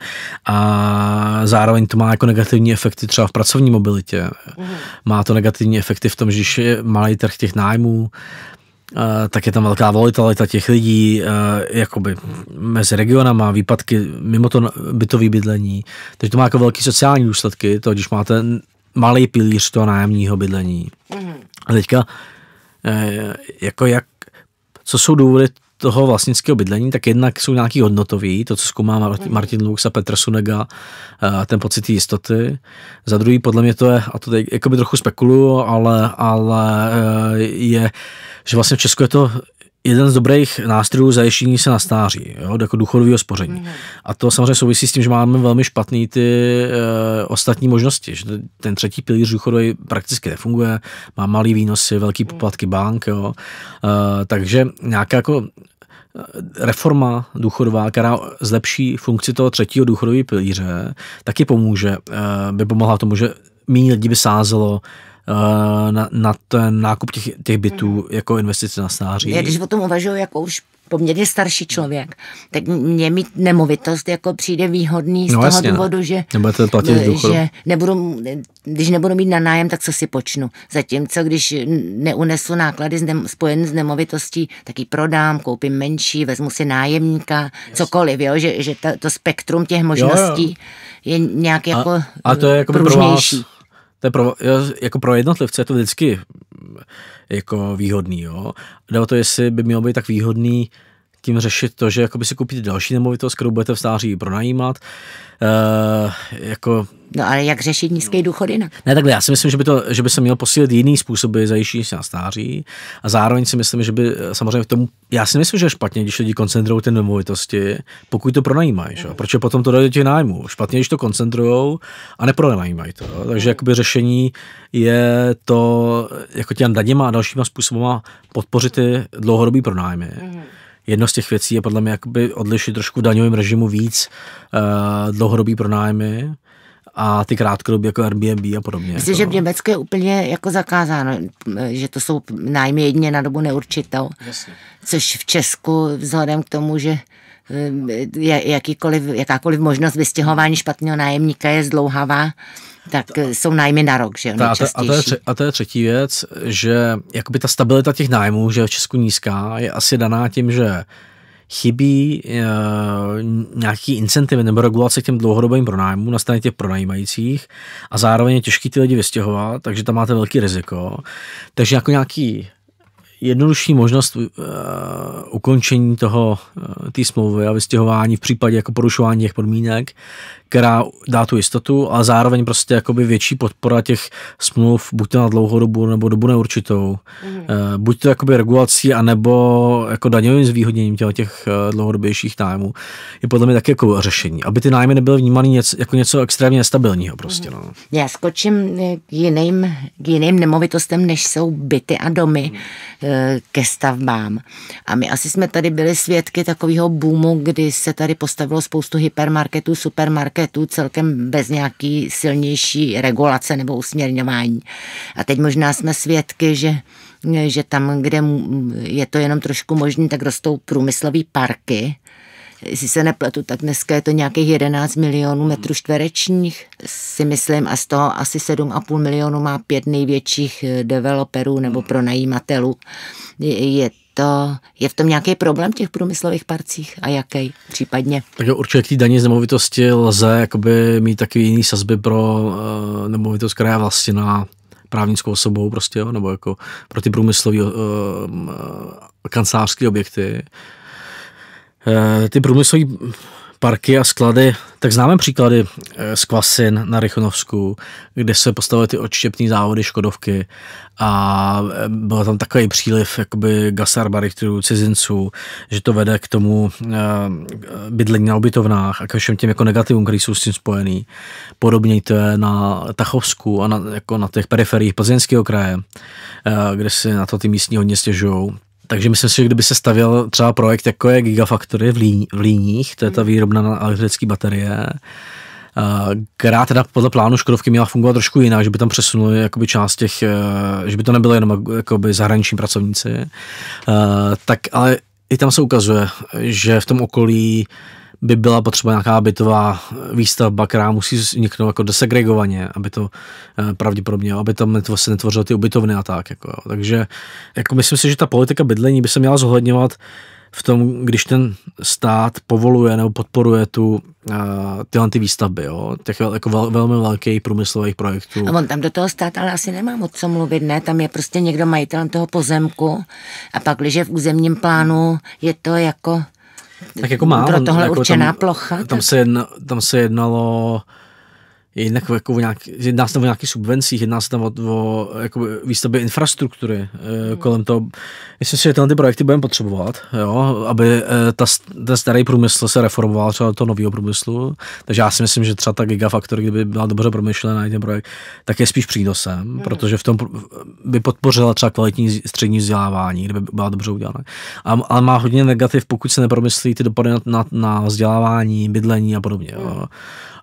A zároveň to má jako negativní efekty třeba v pracovní mobilitě. Mm. Má to negativní efekty v tom, že když je malý trh těch nájmů, tak je tam velká volatilita těch lidí, jakoby mezi regionama, výpadky mimo to bytové bydlení. Takže to má jako velký sociální důsledky, to když máte malý pilíř toho nájemního bydlení. Mm. A teďka, jako jak, co jsou důvody toho vlastnického bydlení, tak jednak jsou nějaký hodnotový, to, co zkoumá Martin, Martin Lux a Petr Sunega, ten pocit jistoty. Za druhý, podle mě to je, a to teď by trochu spekuluju, ale, ale e, je, že vlastně v Česku je to jeden z dobrých nástrojů zajištění se na stáří, jo, jako důchodového spoření. Mm. A to samozřejmě souvisí s tím, že máme velmi špatný ty e, ostatní možnosti, že ten třetí pilíř důchodový prakticky nefunguje, má malý výnosy, velký mhm. poplatky bank, jo, e, takže nějaká jako eh, reforma důchodová, která zlepší funkci toho třetího důchodového pilíře, taky pomůže, by pomohla tomu, že méně lidí by sázelo na, na ten nákup těch, těch bytů mm. jako investice na stáří. Já když o tom uvažuji jako už poměrně starší člověk, tak mě mít nemovitost jako přijde výhodný z no, toho jasně, důvodu, že, Nebudete platit že nebudu, když nebudu mít na nájem, tak co si počnu. Zatímco, když neunesu náklady spojené s nemovitostí, tak ji prodám, koupím menší, vezmu si nájemníka, jasně. cokoliv, jo? že, že to, to spektrum těch možností jo, jo. je nějak jako a, a to je jako pro vás, to je pro, jako pro jednotlivce je to vždycky jako výhodný. Jo. Jde o to, jestli by mělo být tak výhodný tím řešit to, že jakoby si koupíte další nemovitost, kterou budete v stáří pronajímat. Uh, jako No ale jak řešit nízké důchody? Ne? ne, takhle, já si myslím, že by, to, že by se měl posílit jiný způsoby zajištění se na stáří a zároveň si myslím, že by samozřejmě v tom, já si myslím, že je špatně, když lidi koncentrují ty nemovitosti, pokud to pronajímají, že? proč potom to dojde těch nájmů. Špatně, když to koncentrují a nepronajímají to. Takže jakoby řešení je to jako těm daněma a dalšíma způsobama podpořit ty dlouhodobý pronájmy. Mm jedno z těch věcí je podle mě jakoby odlišit trošku v daňovém režimu víc uh, dlouhodobý pronájmy a ty krátkodobí jako Airbnb a podobně. Myslím, jako. že v Německu je úplně jako zakázáno, že to jsou nájmy jedině na dobu neurčitou. Jasně. Což v Česku vzhledem k tomu, že eh, jakýkoliv, jakákoliv možnost vystěhování špatného nájemníka je zdlouhavá, tak jsou nájmy na rok, že jo, a, to, a, to je, a to je třetí věc, že jakoby ta stabilita těch nájmů, že je v Česku nízká, je asi daná tím, že chybí e, nějaký incentivy nebo regulace k těm dlouhodobým pronájmům na straně těch pronajímajících a zároveň je těžký ty lidi vystěhovat, takže tam máte velký riziko. Takže jako nějaký jednodušší možnost uh, ukončení toho uh, té smlouvy a vystěhování v případě jako porušování těch podmínek, která dá tu jistotu, ale zároveň prostě jakoby větší podpora těch smluv, buď to na dlouhou dobu nebo dobu neurčitou. Mm. Buď to jakoby regulací, anebo jako daňovým zvýhodněním těch, těch uh, dlouhodobějších nájmů je podle mě taky jako řešení, aby ty nájmy nebyly vnímány něco, jako něco extrémně nestabilního prostě. Mm. No. Já skočím k jiným, k jiným nemovitostem, než jsou byty a domy. Mm ke stavbám. A my asi jsme tady byli svědky takového boomu, kdy se tady postavilo spoustu hypermarketů, supermarketů, celkem bez nějaký silnější regulace nebo usměrňování. A teď možná jsme svědky, že že tam, kde je to jenom trošku možné, tak rostou průmyslové parky, jestli se nepletu, tak dneska je to nějakých 11 milionů metrů čtverečních, si myslím, a z toho asi 7,5 milionů má pět největších eh, developerů nebo pronajímatelů. Je to, je v tom nějaký problém v těch průmyslových parcích a jaký případně? Tak určitě k daně z nemovitosti lze jakoby mít taky jiný sazby pro uh, nemovitost, která je vlastně na právnickou osobou prostě, jo, nebo jako pro ty průmyslové uh, uh, kancelářské objekty. Eh, ty průmyslové parky a sklady, tak známe příklady eh, z Kvasin na Rychonovsku, kde se postavily ty odštěpní závody Škodovky a eh, byl tam takový příliv jakoby gasarbarichtů, cizinců, že to vede k tomu bydlení na ubytovnách a ke všem těm jako negativům, které jsou s tím spojený. Podobně to je na Tachovsku a na, jako na těch periferiích Plzeňského kraje, kde si na to ty místní hodně stěžují. Takže myslím si, že kdyby se stavěl třeba projekt jako je Gigafactory v, v Líních, to je ta hmm. výrobna na elektrické baterie, která teda podle plánu Škodovky měla fungovat trošku jinak, že by tam přesunuli jakoby část těch, e, že by to nebyly jenom jakoby zahraniční pracovníci, e, tak ale i tam se ukazuje, že v tom okolí by byla potřeba nějaká bytová výstavba, která musí vzniknout jako desegregovaně, aby to eh, pravděpodobně, aby tam se netvořily ty ubytovny a tak. Jako. Takže jako myslím si, že ta politika bydlení by se měla zohledňovat v tom, když ten stát povoluje nebo podporuje tu, uh, tyhle ty výstavby, jo, těch jako vel, velmi velkých průmyslových projektů. A on tam do toho stát ale asi nemá moc co mluvit, ne? Tam je prostě někdo majitel toho pozemku a pak, když je v územním plánu, je to jako tak jako má. Pro tohle jako určená tam, plocha? Tam se, jedna, tam se jednalo jednak jako o nějak, jedná se tam o nějakých subvencích, jedná se tam o, o jako výstavbě infrastruktury hmm. kolem toho. Myslím si, že tyhle ty projekty budeme potřebovat, jo, aby eh, ta, ten starý průmysl se reformoval třeba do toho nového průmyslu. Takže já si myslím, že třeba ta Gigafactory, kdyby byla dobře promyšlená ten projekt, tak je spíš přínosem, hmm. protože v tom by podpořila třeba kvalitní střední vzdělávání, kdyby byla dobře udělána. Ale má hodně negativ, pokud se nepromyslí ty dopady na, na, na vzdělávání, bydlení a podobně. Jo. Hmm.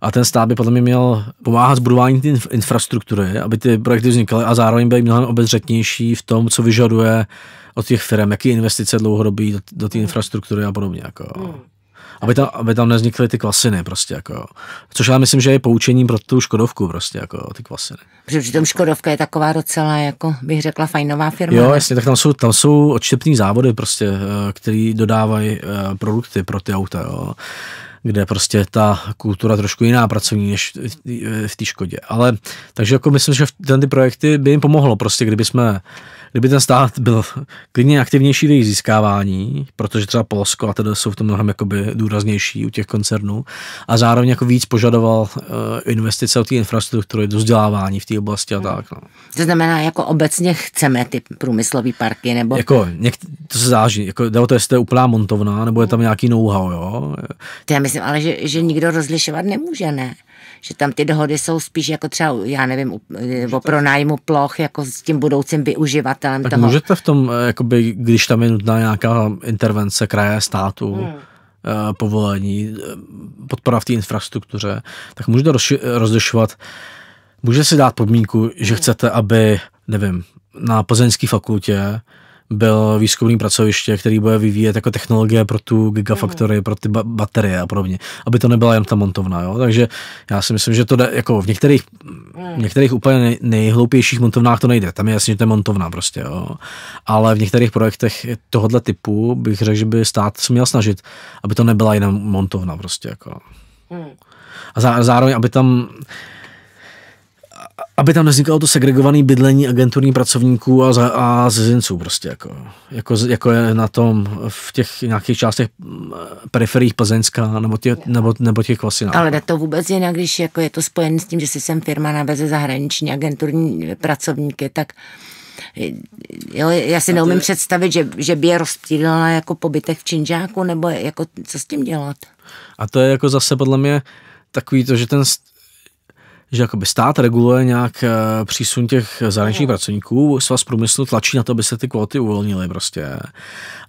A ten stát by podle mě měl pomáhat s budováním té infrastruktury, aby ty projekty vznikaly a zároveň by mnohem obezřetnější v tom, co vyžaduje od těch firm, jaký investice dlouhodobí do, do té infrastruktury a podobně. Jako. Hmm. Aby tam, aby tam nevznikly ty kvasiny prostě, jako. Což já myslím, že je poučením pro tu Škodovku prostě, jako ty kvasiny. Protože přitom Škodovka je taková docela, jako bych řekla, fajnová firma. Jo, jasně, tak tam jsou, tam jsou odštěpný závody prostě, eh, který dodávají eh, produkty pro ty auta, jo kde prostě ta kultura trošku jiná pracovní než v té škodě. Ale takže jako myslím, že ten ty projekty by jim pomohlo prostě, kdyby jsme kdyby ten stát byl klidně aktivnější v jejich získávání, protože třeba Polsko a tedy jsou v tom mnohem jakoby důraznější u těch koncernů a zároveň jako víc požadoval uh, investice do té infrastruktury, do vzdělávání v té oblasti a hmm. tak. No. To znamená, jako obecně chceme ty průmyslové parky, nebo? Jako, něk, to se záží, jako jde o to, jestli to je úplná montovna, nebo je tam nějaký know-how, jo. To já myslím, ale že, že nikdo rozlišovat nemůže, ne? Že tam ty dohody jsou spíš jako třeba, já nevím, o pronájmu ploch jako s tím budoucím využivatelem tak toho. můžete v tom, eh, jakoby, když tam je nutná nějaká intervence kraje státu, hmm eh, povolení, eh, podpora v té infrastruktuře, tak můžete rozlišovat, můžete si dát podmínku, že hmm. chcete, aby, nevím, na plzeňské fakultě byl výzkumný pracoviště, který bude vyvíjet jako technologie pro tu gigafactory, pro ty ba- baterie a podobně, aby to nebyla jen ta montovna, jo? takže já si myslím, že to jde, jako v některých, v některých úplně nej, nejhloupějších montovnách to nejde, tam je jasně, že to je montovna prostě, jo? ale v některých projektech tohohle typu bych řekl, že by stát se měl snažit, aby to nebyla jenom montovna prostě, jako. A zároveň, aby tam aby tam nevznikalo to segregované bydlení agenturní pracovníků a, za, a cizinců prostě, jako, jako, jako, je na tom v těch nějakých částech mm, periferiích Plzeňska nebo, tě, nebo, nebo těch klasinách. Ale jde to vůbec jinak, když jako je to spojené s tím, že si sem firma naveze zahraniční agenturní pracovníky, tak Jo, já si neumím představit, že, že by je rozptýlila jako pobytek v Činžáku, nebo jako co s tím dělat? A to je jako zase podle mě takový to, že ten že jakoby stát reguluje nějak eh, přísun těch zahraničních pracovníků, svaz průmyslu tlačí na to, aby se ty kvóty uvolnily prostě.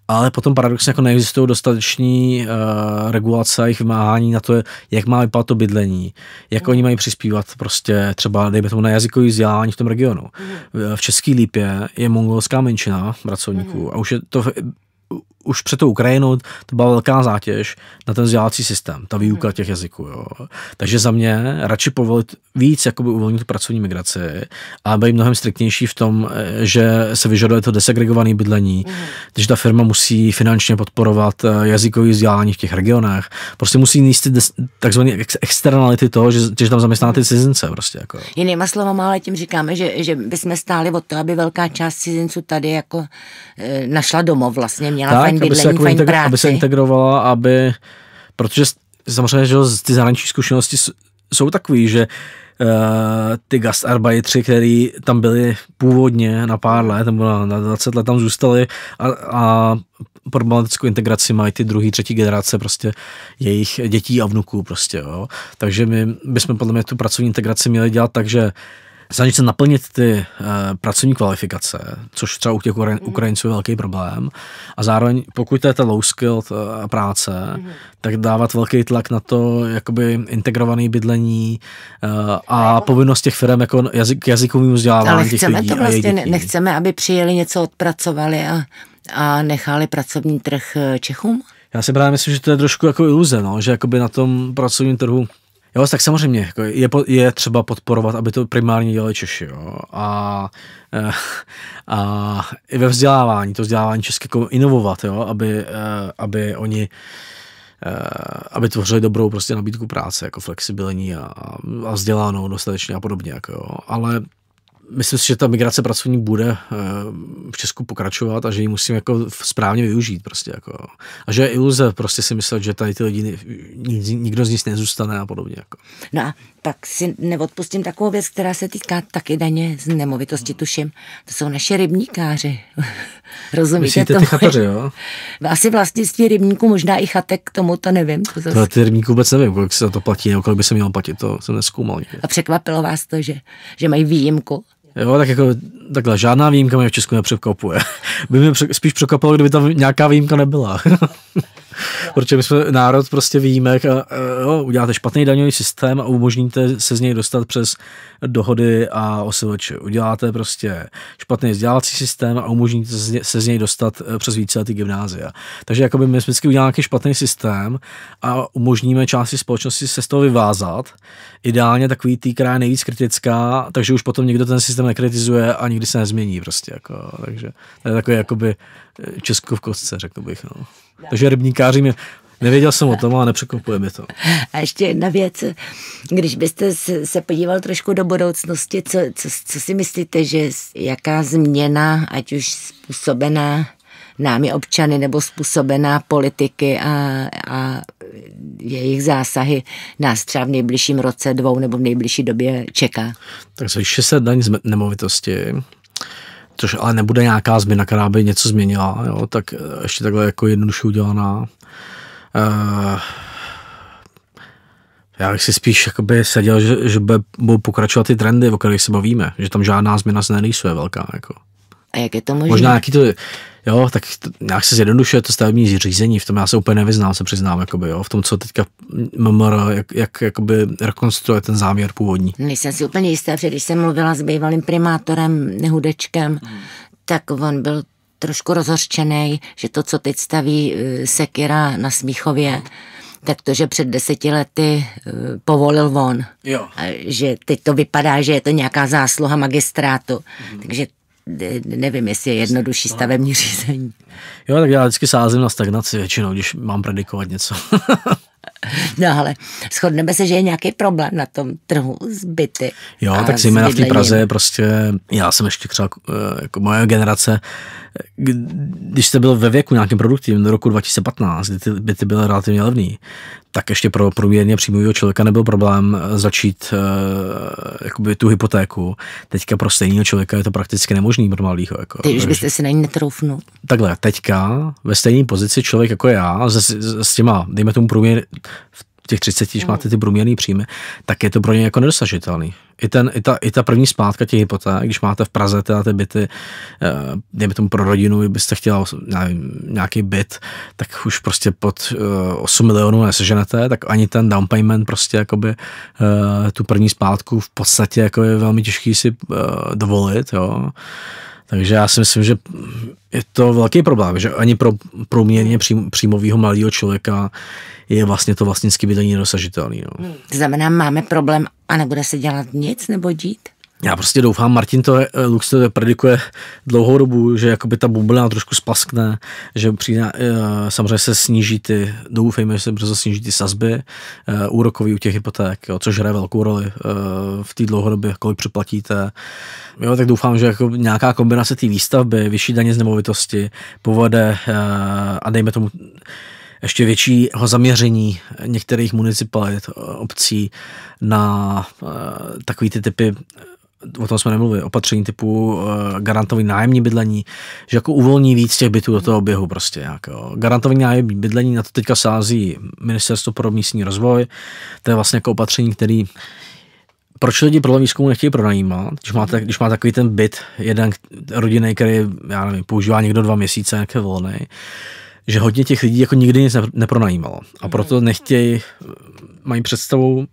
Ale potom paradoxně jako neexistují dostateční uh, regulace a jejich vymáhání na to, jak má vypadat to bydlení, jak oni mají přispívat prostě třeba, dejme tomu, na jazykový vzdělání v tom regionu. V České lípě je mongolská menšina pracovníků a už je to už před tou Ukrajinou to byla velká zátěž na ten vzdělávací systém, ta výuka těch jazyků. Jo. Takže za mě radši povolit víc jakoby uvolnit tu pracovní migraci a být mnohem striktnější v tom, eh, že se vyžaduje to desegregované bydlení, mm. takže ta firma musí finančně podporovat eh, jazykové vzdělání v těch regionech. Prostě musí níst takzvané externality toho, že, že tam zaměstná ty cizince. Prostě, jako. Jinýma slovama, ale tím říkáme, že, že bychom stáli o to, aby velká část cizinců tady jako e, našla domov vlastně, měla tak, fajn bydlení, aby se, fajn práci. aby se integrovala, aby, protože samozřejmě, že ty zahraniční zkušenosti jsou takový, že uh, ty gastarbeitři, který tam byli původně na pár let, nebo na, na 20 let tam zůstali a, a problematickou integraci mají ty druhý, třetí generace prostě jejich dětí a vnuků prostě, jo. Takže my bychom podle mě tu pracovní integraci měli dělat tak, že snažit se naplnit ty uh, pracovní kvalifikace, což třeba u těch mm. Ukrajinců je velký problém. A zároveň, pokud to je ta low skilled uh, práce, mm. tak dávat velký tlak na to jakoby integrované bydlení uh, a povinnost těch firm jako jazyk, jazykovým vzdělávání Ale těch chceme lidí to vlastně, nechceme, aby přijeli něco odpracovali a, a nechali pracovní trh Čechům? Já si právě myslím, že to je trošku jako iluze, no, že jakoby na tom pracovním trhu Jo, tak samozřejmě jako je, je třeba podporovat, aby to primárně dělali Češi. Jo. A, eh, a i ve vzdělávání, to vzdělávání české jako inovovat, jo, aby, eh, aby oni eh, aby tvořili dobrou prostě nabídku práce, jako flexibilní a, a vzdělanou dostatečně a podobně. Jako jo. Ale myslím si, že ta migrace pracovní bude eh, v Česku pokračovat a že ji musím jako správně využít prostě jako. A že je iluze prostě si myslet, že tady ty lidi nikdo z nich nezůstane a podobně jako. No a pak si neodpustím takovou věc, která se týká taky daně z nemovitosti, tuším. To jsou naše rybníkáři. Rozumíte Myslíte tomu? ty chataři, jo? Asi vlastnictví rybníků, možná i chatek k tomu, to nevím. To zase... ty rybníků vůbec nevím, kolik se za to platí, nebo kolik by se mělo platit, to jsem neskoumal. A překvapilo vás to, že, že mají výjimku? Jo, tak jako takhle, žádná výjimka mě v Česku nepřekvapuje. By mě spíš překvapilo, kdyby tam nějaká výjimka nebyla. Protože my jsme národ prostě výjimek a, a jo, uděláte špatný daňový systém a umožníte se z něj dostat přes dohody a osiloče. Uděláte prostě špatný vzdělávací systém a umožníte se z něj dostat eh, přes více ty gymnázia. Takže jakoby my jsme vždycky udělali nějaký špatný systém a umožníme části společnosti se z toho vyvázat. Ideálně takový tý, která je nejvíc kritická, takže už potom někdo ten systém nekritizuje a nikdy se nezmění prostě. Jako, takže to je takový jakoby eh, Česko v kostce, řekl bych. No. Takže rybníkáři mě Nevěděl jsem o tom, ale nepřekvapuje mi to. A ještě jedna věc, když byste se podíval trošku do budoucnosti, co, co, co si myslíte, že jaká změna, ať už způsobená námi občany nebo způsobená politiky a, a jejich zásahy nás třeba v nejbližším roce, dvou nebo v nejbližší době čeká? Tak se daň z nemovitosti, což ale nebude nějaká změna, která by něco změnila, jo, tak ještě takhle jako jednoduše udělaná. Uh, já bych si spíš jakoby seděl, že, že budou pokračovat ty trendy, o kterých se bavíme, že tam žádná změna se nerýsuje velká. Jako. A jak je to možné? Možná jaký to, jo, tak to, nějak se zjednodušuje to stavební řízení, v tom já se úplně nevyznám, se přiznám, jakoby, jo, v tom, co teďka MMR, jak, jak jakoby rekonstruuje ten záměr původní. Nejsem si úplně jistá, protože když jsem mluvila s bývalým primátorem Hudečkem, hmm. tak on byl trošku rozhořčený, že to, co teď staví eh, Sekira na Smíchově, tak to, že před deseti lety uh, povolil on. Jo. A že teď to vypadá, že je to nějaká zásluha magistrátu. Mm. Takže nevím, jestli je jednodušší stavební řízení. Jo, tak já vždycky sázím na stagnaci většinou, když mám predikovat něco. No ale shodneme se, že je nějaký problém na tom trhu s byty. Jo, tak zejména v té. Praze prostě, já jsem ještě třeba eh, jako moje generace, když jste byl ve věku nějakým produktivním do roku 2015, kdy ty byty byly relativně levný, tak ještě pro průměrně příjmového člověka nebyl problém eh, začít uh, jakoby tu hypotéku. Teďka pro stejného člověka je to prakticky nemožný pro malýho. Jako, Ty už byste si na ní netroufnul. takhle, teďka ve stejné pozici člověk jako já, s, s, těma, dejme tomu průměr, v těch 30, když máte ty průměrný příjmy, tak je to pro ně jako nedosažitelný. I, ten, i, ta, I ta první splátka těch hypoték, když máte v Praze teda ty byty, eh, dejme tomu pro rodinu, kdybyste chtěla nějaký byt, tak už prostě pod eh, 8 milionů neseženete, tak ani ten down payment prostě jakoby eh, tu první splátku v podstatě jako je velmi těžký si eh, dovolit, jo. Takže já si myslím, že je to velký problém, že ani pro průměrně příjmového malého člověka je vlastně to vlastnické bydlení nedosažitelné. No. To znamená, máme problém a nebude se dělat nic nebo dít? Já prostě doufám, Martin to eh, Lux to predikuje dlouhou dobu, že jakoby ta bublina trošku splaskne, že přijde, eh, samozřejmě se sníží ty, doufejme, že se brzo sníží ty sazby eh, úrokový u těch hypoték, jo, což hraje velkou roli v té dlouhodobě, kolik přeplatíte. Jo, tak doufám, že jako nějaká kombinace té výstavby, vyšší daně z nemovitosti povede a dejme tomu ještě většího zaměření některých municipalit, obcí na takový ty typy o tom jsme nemluvili, opatření typu uh, garantovaný nájemní bydlení, že jako uvolní víc těch bytů do toho oběhu prostě. Jak, jo. Garantovaný nájemní bydlení, na to teďka sází Ministerstvo pro místní rozvoj, to je vlastně jako opatření, který proč lidi pro výzkumu nechtějí pronajímat, když máte, když má takový ten byt, jeden rodinný, který, já nevím, používá někdo dva měsíce, jak je volný, že hodně těch lidí jako nikdy nic nepr- nepronajímalo. A proto nechtějí, mají představu,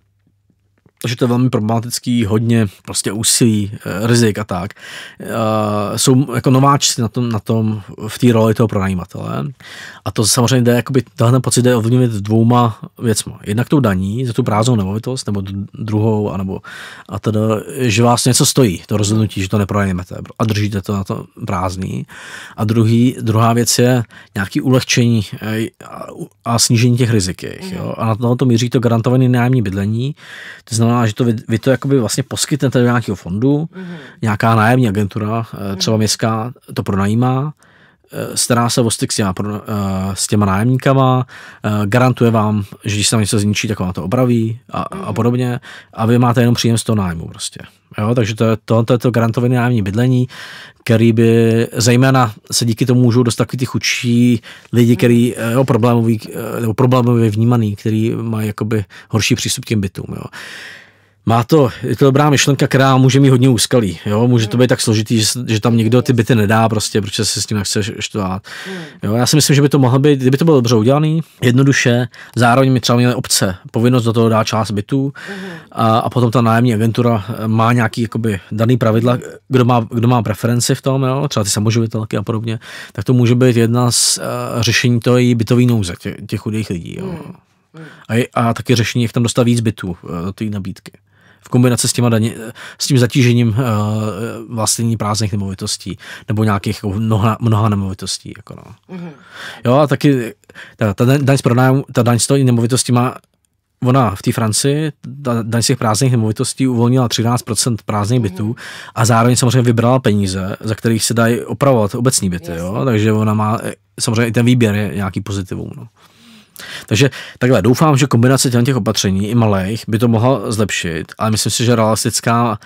že to je velmi problematický, hodně prostě úsilí, eh, rizik a tak. Uh, jsou jako nováčci na tom, na tom v té roli toho pronajímatele. A to samozřejmě jde, jakoby, tenhle pocit jde ovlivnit dvouma věcma. Jednak tou daní za tu prázdnou nemovitost, nebo druhou, anebo a teda, že vás něco stojí, to rozhodnutí, že to nepronajímete a držíte to na to prázdný. A druhý, druhá věc je nějaký ulehčení eh, a, a snížení těch rizik. Jejich, jo? A na to míří to garantované nájemní bydlení. To znamená, že to vy, vy to jakoby vlastně poskytnete do nějakého fondu, nějaká nájemní agentura, eh, třeba městská, to pronajímá, eh, stará se o styk s těma, eh, s těma nájemníkama, garantuje vám, že když se tam něco zničí, tak vám to opraví a, a podobně a vy máte jenom příjem z toho nájmu prostě. Jo, takže to je to, to, je to garantované nájemní bydlení, který by zejména se díky tomu můžou dostat takový ty chudší lidi, který eh, jo, problémový, nebo problémově vnímaný, který mají jakoby horší přístup k těm bytům. Jo. Má to, je to dobrá myšlenka, která může mít hodně úskalí. Jo? Může to být tak složitý, že, že tam někdo ty byty nedá, prostě, protože se s tím nechce štvat. Jo? Já si myslím, že by to mohlo být, kdyby to bylo dobře udělané, jednoduše, zároveň mi třeba měly obce povinnost do toho dát část bytů a, a potom ta nájemní agentura eh, má nějaký jakoby, daný pravidla, kdo má, kdo má preferenci v tom, jo? třeba ty samoživitelky a podobně, tak to může být jedna z uh, řešení toho její bytový nouze těch, těch chudých lidí. Jo? A, je, a taky řešení, jak tam dostat víc bytů eh, do té nabídky. V kombinaci s, těma daně, s tím zatížením uh, vlastnění prázdných nemovitostí nebo nějakých jako mnoha, mnoha nemovitostí. Jako no. Jo, a taky ta, ta daň z pronájmu, ta daň z toho nemovitosti má Ona v té Francii, ta daň z těch prázdných nemovitostí uvolnila 13% prázdných bytů a zároveň samozřejmě vybrala peníze, za kterých se dají opravovat obecní byty. Jo? Takže ona má, samozřejmě i ten výběr je nějaký pozitivum. No. Takže takhle, doufám, že kombinace těch těch opatření i malých by to mohla zlepšit, ale myslím si, že realistická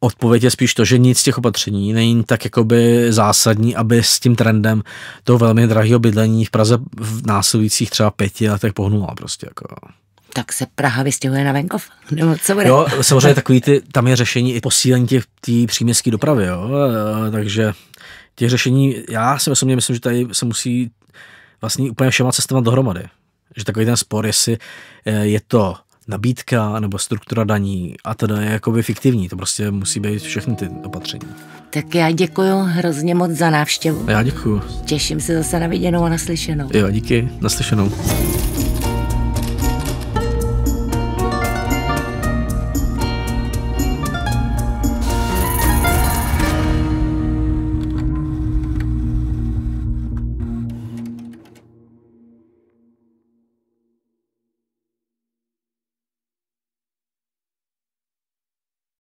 odpověď je spíš to, že nic z těch opatření není tak jakoby zásadní, aby s tím trendem toho velmi drahého bydlení v Praze v následujících třeba pěti letech pohnula prostě. Jako. Tak se Praha vystěhuje na venkov. Nebo co bude? Jo, samozřejmě takový ty, tam je řešení i posílení těch té příměstské dopravy, jo, eh, takže těch řešení, já si osobně myslím, že tady se musí vlastně úplně všema cestovat dohromady. Že takový ten spor, jestli eh, je to nabídka nebo struktura daní a teda je jakoby fiktivní, to prostě musí být všechny ty opatření. Tak já děkuji hrozně moc za návštěvu. Já děkuju. Těším se zase na viděnou a naslyšenou. Jo, díky, naslyšenou.